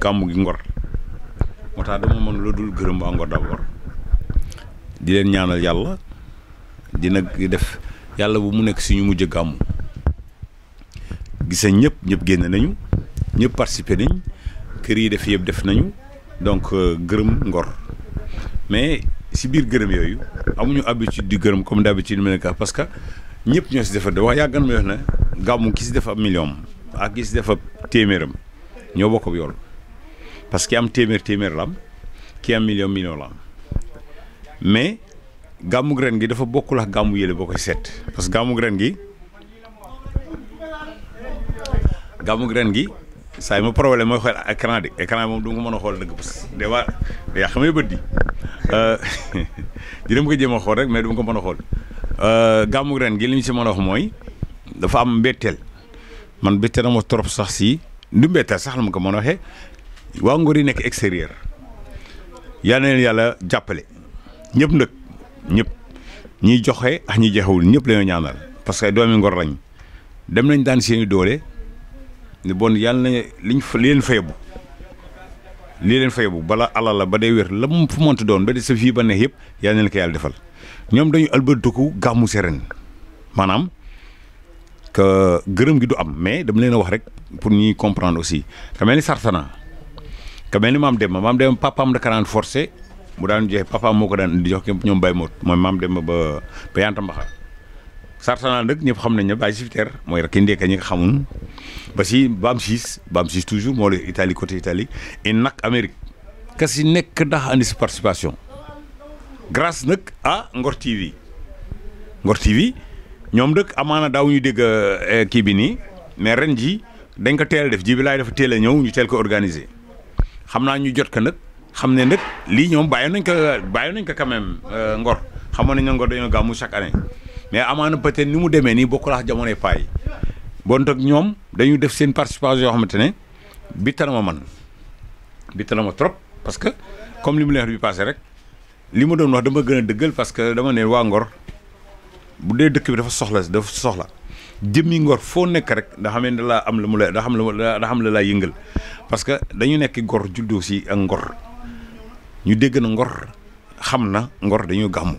gàmmu gi ngor moo tax dama mën lu dul gërëm waa ngor d'abord di leen ñaanal yàlla dina def yàlla bu mu nekk si ñu mujj gàmmu gis nañ ñëpp ñëpp génn nañu ñëpp participer nañ kër yi def yëpp def nañu donc euh, gërëm ngor mais si biir gërëm yooyu amuñu habitude di gërëm comme d'habitude mu nekk parce que ñëpp ñoo si defar de wax yàgg na ma wax ne gàmmu ki si def ab million ak ki si def ab téeméeram ñoo bokk ab yool parce que am téeméer téeméer la am ki am million million la am mais gàmmug ren gi dafa bokkul ak gàmmu yële boo koy seet parce que gàmmug ren gi gàmmug ren gi saa yi ma problème mooy xool écran de écran moom du nga mën a xool dëgg parce que des fois yaa xam ne bët di euh, dina ma ko jéem a xool rek mais du ma ko mën a xool euh, gàmmug ren gi li ñu si mën a wax mooy dafa am mbetteel man bette na ma trop sax si du mbetteel sax la ma ko mën a waxee waa Ngor yi nekk extérieur yal na leen yàlla jàppale ñëpp nag ñëpp ñiy joxe ak ñi joxewul ñëpp la ñaanal parce que doomi Ngor lañ dem nañ daan seeni doole ne bon yàlla na liñ fa li leen fay bu lii leen fay bu bala alal la ba day wér la mu fu monti doon ba di sa fii ba ne yëpp yal na leen ko yàlla defal ñoom dañu albatiku gàmmu si ren maanaam que gërëm gi du am mais dama leen a wax rek pour ñuy comprendre aussi ka mel ni Sarsana ka mel ni maam Demba maam Demba papaam da ka daan forcé mu daan joxe papaam moo ko daan di jox képp ñoom Baye Mot mooy maam Demba ba ba Yanta Mbaxa Sarsana nag ñëpp xam nañ ne Baye Sifter mooy rek ndeka ñi nga xamul ba si Bam Siis Bam Siis toujours moo la Italie côté Italie et nag Amérique kasi nekk ndax andi si participation grâce nag à Ngor TV. Ngor TV ñoom dëkk amaana daaw ñu dégg eh, kii bi nii mais ren ji dañ ko teel def ji bi laay dafa teel a ñëw ñu teel ko organiser xam naa ñu jot ko nag xam ne nag lii ñoom bàyyi nañ ko bàyyi nañ ko quand même eh, Ngor xamoon nañ ne Ngor dañoo gàmmu chaque année mais amaana peut-être ni mu demee nii bokkul ak jamonoy paa yi bon nag ñoom dañu def seen participation yoo xamante ne bittana ma man bittana ma trop parce que comme li mu leen bi passé rek. li ma doon wax dama gën a dëggal parce que dama ne waa Ngor bu dee dëkk bi dafa soxla dafa soxla jëmmi Ngor foo nekk rek da xam ne laa am lu mu la da xam lu da xam la laa yëngal parce que dañu nekk Ngor juddoo si ak Ngor ñu dégg na Ngor xam na Ngor dañu gàmmu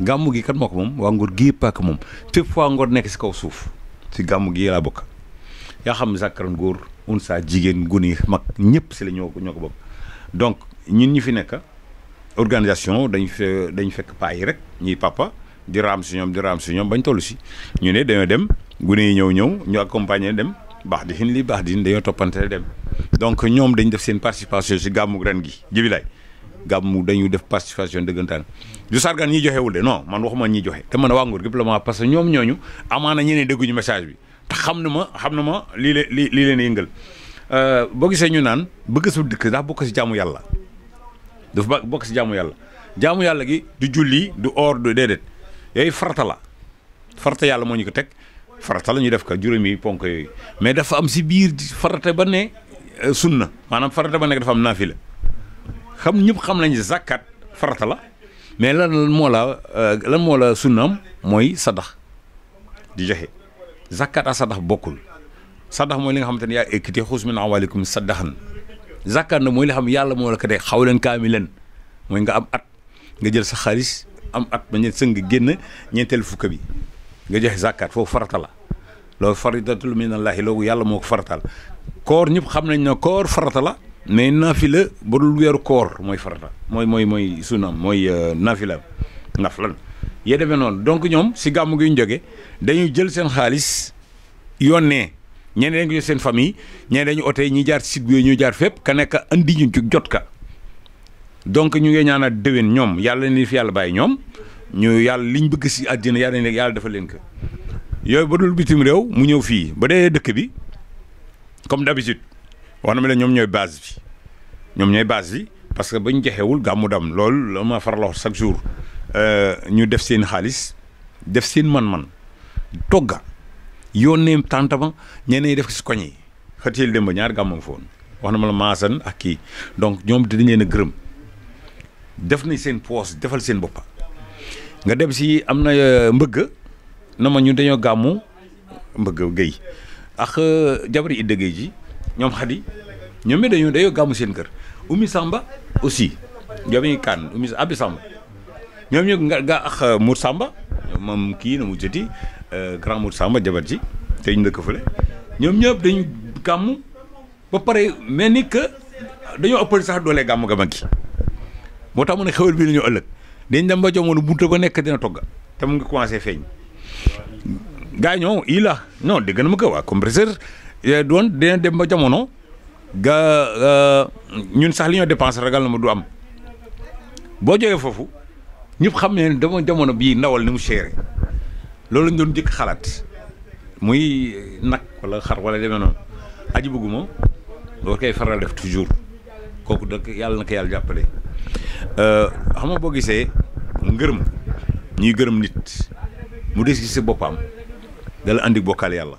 gàmmu gi kan moo ko moom waa Ngor gi paak moom fépp fois Ngor nekk si kaw suuf si gàmmu gi laa bokk yaa xam zakaran góor un saa jigéen guni mag ñëpp si la ñoo ko ñoo ko bokk donc ñun ñu fi nekk. organisation dañ fe dañ fekk paa yi rek ñuy papa di raam si ñoom di raam si ñoom bañ toll si ñu ne dañoo dem gune yi ñëw ñëw ñu accompagner dem baax di xin li baax di dañoo toppante dem donc ñoom dañ def seen participation si gàmmu ren gi jibilaay gàmmu dañu def participation dëggantaan du sargan ñi joxewul de non man waxuma ñi joxe te man waa nguur gépp la ma parce que ñoom ñooñu amaana ñeneen dégguñu message bi te xam na ma xam na ma lii leen lii lii leen yëngal euh, boo gisee ñu naan bëgg sa dëkk daa bokk si jaamu yàlla dafa bokk si jaamu yàlla jaamu yàlla gi du julli du or du déedéet yooyu farata la farata yàlla moo ñu ko teg farata la ñu def ko juróomi ponk yooyu mais dafa am si biir farata ba ne euh, sunna maanaam farata ba nekk dafa am naafila xam ñëpp xam nañ zakat farata la mais lan moo la euh, lan moo la sunnaam mooy sadax di joxe zakat ak sadax bokkul sadax mooy li nga xamante ne yaa ekkite xus min amwaalikum sadaxan zakat na mooy li xam yàlla moo la ko tey xaw leen kaami leen mooy nga am at nga jël sa xaalis am at ba ñeent sëng génn ñeenteel fukk bi nga joxe zakat foofu farata la loolu faridatul minallaahi loogu yàlla moo ko farataal koor ñëpp xam nañ ne koor farata la mais naafila ba dul weeru koor mooy farata mooy mooy mooy sunam mooy naafila naf lan yee demee noonu donc ñoom si gàmm gi ñu jóge dañuy jël seen xaalis yónnee ñenn dañ ko jox seen famille ñenn dañu ote ñi jaar site bi ñu jaar fépp ka nekk andi ñu ci jot ka donc ñu ngi ñaanal déwén ñoom yàlla ni fi yàlla bàyyi ñoom ñu yàlla liñ bëgg si àddina yàlla ne yàlla dafa leen ko yooyu ba dul bitim réew mu ñëw fii ba dee dëkk bi comme d'habitude wax na ma leen ñoom ñooy base bi ñoom ñooy base bi parce que ba ñu joxewul gàmmu dam loolu la ma faral wax chaque jour euh, ñu def seen xaalis def seen man-man togga yónnee tànta ma ñeneen def ko si koñ yi xëtil dem ba ñaar gàmmam foon wax na ma la maasan ak kii donc ñoom dinañ leen a gërëm def nañ seen poos defal seen boppa nga dem si am na euh, mbëgg na ma ñu dañoo gàmmu mbëgg Guèye ak euh, jabari Idda Guèye ji ñoom xadi ñoom it dañoo dañoo gàmmu seen kër Oumy Samba aussi jabari Kane Oumy Abi Samba ñoom ñoo nga ga ak euh, Mour Samba moom kii na mu jëti euh, grand Mour Samba jabar ji te ñu dëkk fële ñoom ñëpp dañu gàmmu ba pare mel ni que dañoo ëppal sax doole gàmm ga mag gi moo tax mu ne xewal bi la ñu ëllëg dañ dem ba jamono bunta ba nekk dina togg te mu ngi commencé feeñ. gaa ñoo ii la non dégg na ma ko waa compresseur eh, doon dina dem ba jamono ga euh, ñun sax li ñoo dépense ragal na ma du am boo jógee foofu. ñëpp xam ne dama jamono bii ndawal ni mu seere loolu lañ doon jëkk xalaat muy nag wala xar wala demee noonu aji bëgguma boo koy faral def toujours kooku da yàlla na ko yàlla jàppale euh, xam nga boo gisee ngërëm ñuy gërëm nit mu des ci sa boppam dala andi bokkaal yàlla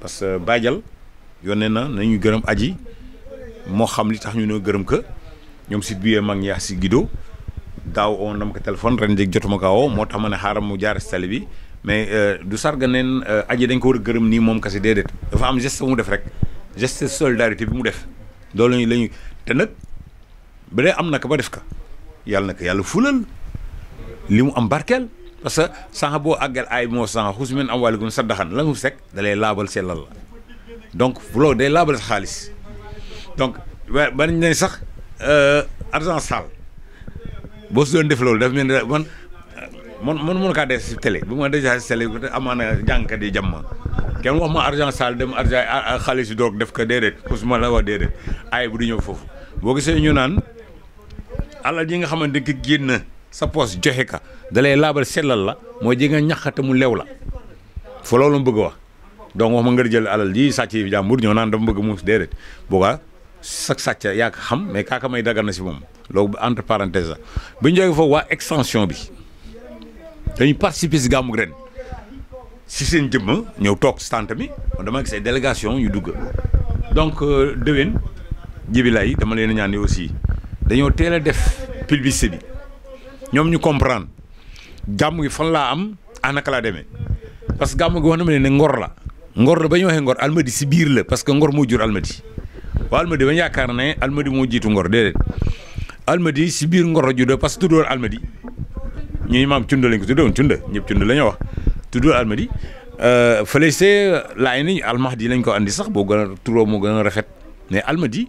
parce que Badial yónnee na nañu gërëm aji moo xam li tax ñu ne gërëm ka ñoom si biyee mag ñi si Guido daaw on nam ko téléphone ren jëg jotuma ko woo moo tax ma ne xaaral mu jaar si tali bi mais euh, du sarga neen euh, aji dañ ko war a gërëm nii moom kasi déedéet dafa am geste mu def rek geste solidarité bi mu def loolu la ñu te nag bu dee am na ko ba def ko yàlla na ko yàlla fulal li mu am barkeel parce que sànq boo àggal ay moo sànq xus min amwaalikum saddaxan la mu sekk da lay laabal sellal la donc loolu day laabal sa xaalis donc ba ba nañ ne sax euh, argent sale boo si doon def loolu daf mel ni man man man mën kaa dee si télé bu ma déjà si télé te amaana jàngkat yi jàmm kenn wax ma argent sale dem argent xaalis yi doog def ko déedéet xus ma la wax déedéet ay bu di ñëw foofu. boo gisee ñu naan alal ji nga xamante ne ki génn sa poos joxe ka dalay laabal sellal la mooy ji nga ñaxate mu lew la fa loolu mu bëgg a wax donc wax ma nga jël alal ji sàcc yi jàmbur ñoo naan dama bëgg muus déedéet boogaa sa sàcc yaa ko xam mais kaaka may dagana si moom loolu entre parenthèse la bu ñu jógee foofu waa extension bi dañuy participer si gàmmu ren si seen jëmm ñëw toog si tànt bi man dama gis ay délégation yu dugg donc euh, déwén jibi lay dama leen ñaan yi aussi dañoo teel a def publicité bi ñoom ñu comprendre gàmm gi fan laa am ah naka laa demee parce que gàmm gi wax na ma ne ngor la ngor la ba ñu waxee ngor almadi si biir la parce que ngor moo jur almadi waa almadi ba ñu yaakaar ne almadi moo jiitu ngor déedéet almadi si biir ngor la juddoo parce que tuddoon almadi ñu ni maam cunda lañ ko tuddoon cunda ñëpp cunda la ñu wax tuddoon almadi euh, fële see laay nañ almahdi lañ ko andi sax boo gën a turoo moo gën a rafet mais almadi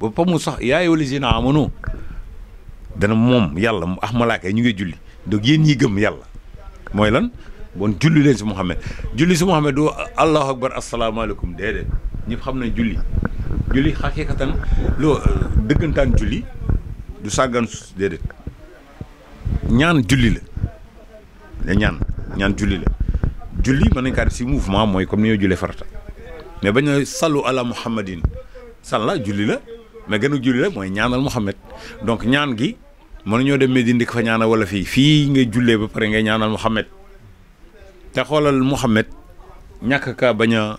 ba pa mu sax yaa ayyuhal lazina amanu dana moom yàlla mu ax malaaka yi ñu ngi julli donc yéen ñi gëm yàlla mooy lan bon julli leen si Muhammad julli si Muhammad du allahu akbar asalaamaaleykum déedéet ñëpp xam nañ julli julli xaqiqatan loo dëggantaan julli du sàggan déedéet ñaan julli la la ñaan ñaan julli la julli mën nañ kaa def si mouvement mooy comme ni ñoo jullee farata mais bañ na sallu ala muhammadin salla julli la mais gën a julli la mooy ñaanal muhammad donc ñaan gi mën nañoo dem Medine di ko fa ñaanal wala fii fii ngay jullee ba pare ngay ñaanal muhammad te xoolal muhammad ñàkk kaa bañ a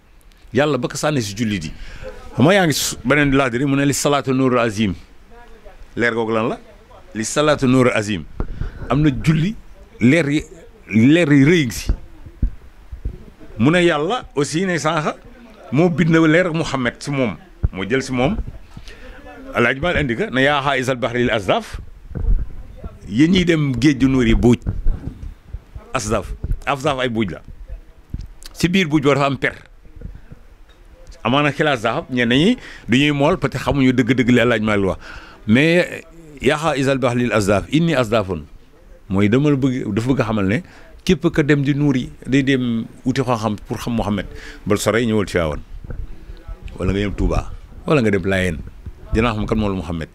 yàlla ba ko sànni si jullit yi xam nga yaa ngi su- beneen laadiri mu ne li salaatu nuuru azim leer googu lan la li salaatu nuuru azim am na julli leer yi leer yi rëy si mu ne yàlla aussi ne sànq moo bind leer ak Muhammad si moom moo jël si moom alaaji mal indi ka ne yaa xaa isal baxril asdaf yéen ñiy dem géej ju nuur yi buuj asdaf asdaf ay buuj la si biir buuj ba dafa am per amaana xilaas zahab ñenn ñi du ñuy mool parce que xamuñu dëgg-dëgg li Alaaji Maalik wax mais yaaxa isal baax lil asdaaf inni asdaafun mooy dama la bëgg dafa bëgg a xamal ne képp ka dem di nuur yi day dem wuti xam-xam pour xam Mouhamed bal sore ñëwal Tiwaawan wala nga dem Touba wala nga dem Layeen dinaa xam kan moo la Mouhamed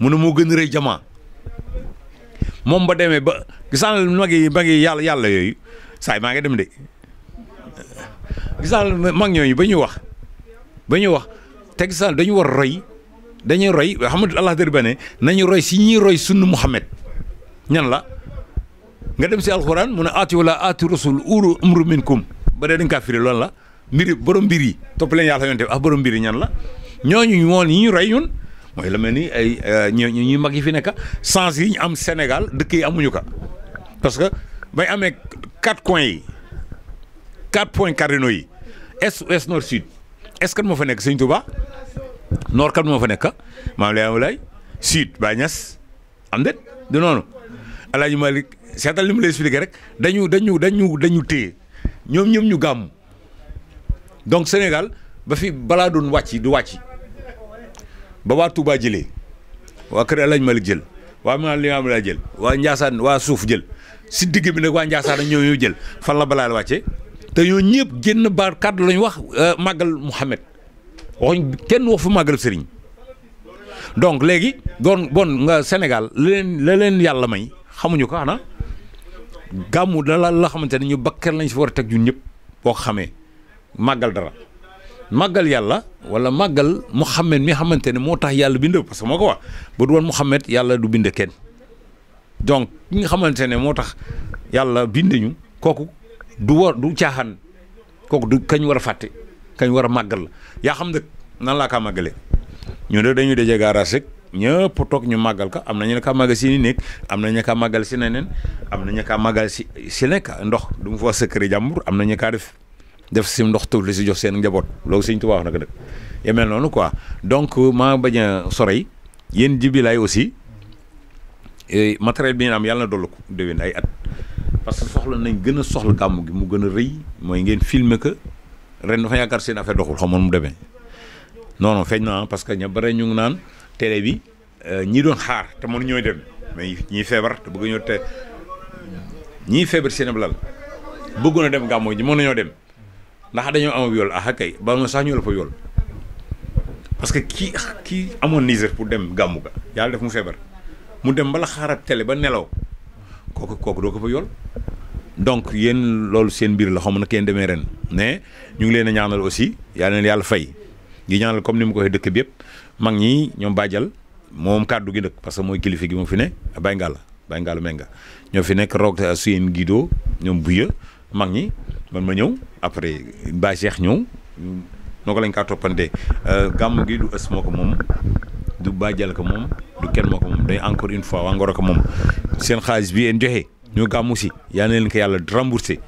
mu ne moo gën a rëy jamaa moom ba demee ba gisaan mag yi mag yi yàlla yàlla yooyu saay maa ngi dem de gisaan mag ñooñu ba ñuy wax ba ñuy wax te gisaan dañu war roy dañuy roy xam nga allah dër ba ne nañu roy si ñuy roy sunn Muhammad ñan la nga dem si alxuraan mu ne aati wala aati rasul ulu amru minkum ba dee dañ kaa firi loolu la mbiri borom mbir yi topp leen yàlla yonte bi ak ah, borom mbir yi ñan la ñooñu woon yi ñu rey ñun mooy la mel ni ay euh, ñu ñuy mag yi fi nekk sens yi ñu am Sénégal dëkk yi amuñu ko parce que bay amee quatre coins yi quatre points cardinaux yi est ouest nord sud est kan moo fa nekk Sëñ Touba nord kan moo fa nekk maam Limaam Laay sud Baay Ñas am déet du noonu El Hadj Malick seetal li mu lay expliqué rek dañu dañu dañu dañu téye ñoom ñoom ñu gàmm donc Sénégal ba fi balaa doon wàcc du wàcc ba waa Touba jëlee waa kër El Hadj Malick jël waa Maam Limaam laa jël waa Ndiassane waa suuf jël si digg bi nag waa Ndiassane ñoo ñoo jël fan la balaa la wàcce te ñoo ñëpp génn baar kàddu lañ wax màggal Mouhamed waxuñ kenn wax fu màggal sëriñ donc léegi gon bon nga Sénégal la leen la leen yàlla may xamuñu ko xanaa gàmmu da la la xamante ne ñu bakkar lañ si war a teg ñun ñëpp boo xamee màggal dara màggal yàlla wala màggal Muhammad mi xamante ne moo tax yàlla bind parce que moo ko wax bu du woon Muhammad yàlla du bind kenn donc ki nga xamante ne moo tax yàlla bind ñu kooku du war du caaxaan kooku du kañ war a fàtte kañ war a màggal la yaa xam dëkk nan laa kaa màggalee ñu ne dañuy daje gaaraas rek ñëpp toog ñu màggal ka am na ñu ne kaa màggal si ni nekk am na ñu kaa màggal si neneen am na ñu kaa màggal si si nekk ndox du mu fa sëkkëri jàmbur am na ñu kaa def def si ndox tuuf li si jox seen njaboot loolu sëñ Tuubaa wax na ko dëgg yemee noonu quoi donc maa bañ a sorey yéen jibilaay aussi eh, matériel bi ngeen am yàlla na dolli ko déwén ay at parce que soxla nañ gën a soxla gàmmu gi mu gën a rëy mooy ngeen filmer que ren dafa yaakaar seen affaire doxul xamoon mu demee non non feeñ na ah, parce que ña bare ñu ngi naan télé bi eh, ñi doon xaar te mënu ñooy dem mais ñiy feebar te bëgg ñoo te ñiy feebar seen ab lal bëggoon a dem gàmmu ji mën nañoo dem. ndax dañoo am yool ah kay ba ma sax ñu la fa yool parce que kii kii amoon Niger pour dem gàmmu ga yàlla def mu feebar mu dem bala xaaral télé ba nelaw kooku kooku doo ko fa yool donc yéen loolu seen mbir la xam na kenn demee ren mais ñu ngi leen a ñaanal aussi yàlla na yàlla fay di ñaanal comme ni mu ko waxee dëkk bi yëpp mag ñi ñoom bàjjal moom kàddu gi dëkk parce que mooy kilifa gi mu fi ne Baye Ngalla Baye Ngalla Menga ñoo fi nekk roog seen giidoo ñoom buya mag ñi man ma ñëw après Baye Cheikh ñëw noo ko lañ kaa toppante euh, gàmm gi du ës moo ko moom du bàjjal ko moom du kenn moo ko moom day encore une fois waa Ngor ko moom seen xaalis bi yéen joxe ñu gàmmu si yal na leen ko yàlla remboursé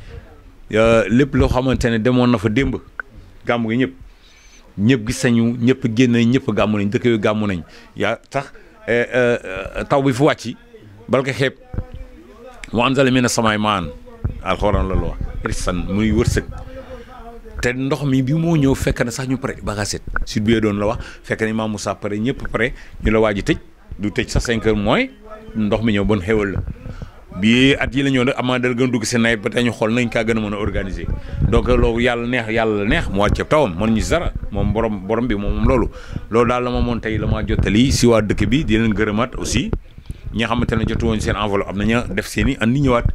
euh, lépp loo xamante ne demoon na fa démb gàmm gi ñëpp. ñëpp gis nañu ñëpp génn nañ ñëpp gàmmu nañ dëkk yooyu gàmmu nañ yaa tax eh, eh, eh, taw bi fu wàcc bal ko xeeb mu anzala mina samaay maan alxuraan la lu wax risan muy wërsëg te ndox mi bi moo ñëw fekk na sax ñu pare bagaset sud bi doon la wax fekk na Imam Moussa pare ñëpp pare ñu la waaj a tëj du tëj sax cinq heures mooy ndox mi ñëw bon xewal la bii at yi la ñëw nag amaa dal gën a dugg si nawet ba tey ñu xool nañ kaa gën a mën a organiser donc loolu yàlla neex yàlla neex mu wàcce tawam mën ñu si dara moom borom borom bi moom loolu loolu daal la ma moon tey la maa jottali si waa dëkk bi di leen gërëmaat aussi ñi nga xamante ne jotu woon seen enveloppe am nañu def seen i andi ñëwaat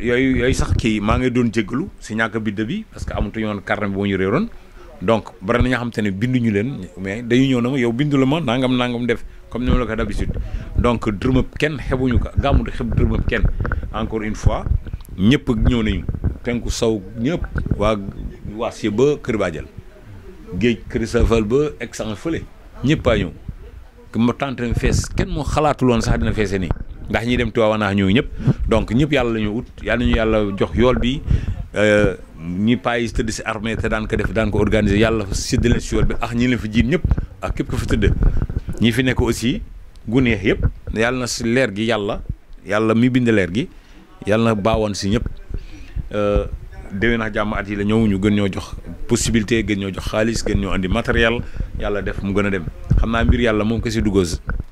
yooyu yooyu sax kii maa ngi doon jéggalu si ñàkk bidd bi parce que amatuñu woon carnet bi moo ñu réeroon donc bari na ñoo xam te ne binduñu leen mais dañu ñëw na ma yow bindu la ma nangam nangam def comme ni ma la ko d'habitude donc dërëmëb kenn xebuñu ko gàmmu di xeb dërëmëb kenn encore une fois ñëpp ñëw nañu penku saw ñëpp waa waas ba Kër Badial géej Kër Safal ba ex fële ñëpp a ñëw. mu tànt ren fees kenn moo xalaatuloon sax dina feese nii ndax ñi dem Tiwaawan naa ñëw ñëpp donc ñëpp yàlla la ñu ut yàlla ñu yàlla jox yool bi euh, ñi pays tëdd si armée te daan ko def daan ko organiser yàlla séddale leen si yool bi ak ñi leen fi jiit ñëpp ak képp ko fi tëdd ñi fi nekk aussi guneex yëpp yàlla na si leer gi yàlla yàlla mi bind leer gi yàlla na baawoon si ñëpp euh, déwén na jàmm at yi la ñëw ñu gën ñoo jox possibilité gën ñoo jox xaalis gën ñoo indi matériel yàlla def mu gën a dem xam naa mbir yàlla moom ko si dugg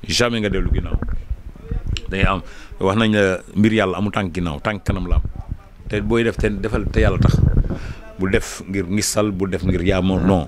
jamais nga dellu ginnaaw day am wax nañ la mbir yàlla amul tànk ginnaaw tànk kanam la am te booy def te defal te yàlla tax bu def ngir ngisal bu def ngir yaa moom non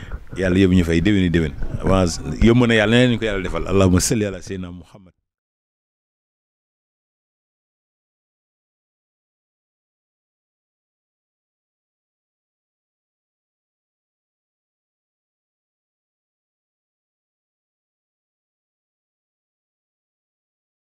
yàlla yóbbu ñu fay déwéni déwén waaw yomb na yàlla nee ñu ko yàlla defal allahumma salli ala sayyidina muhammad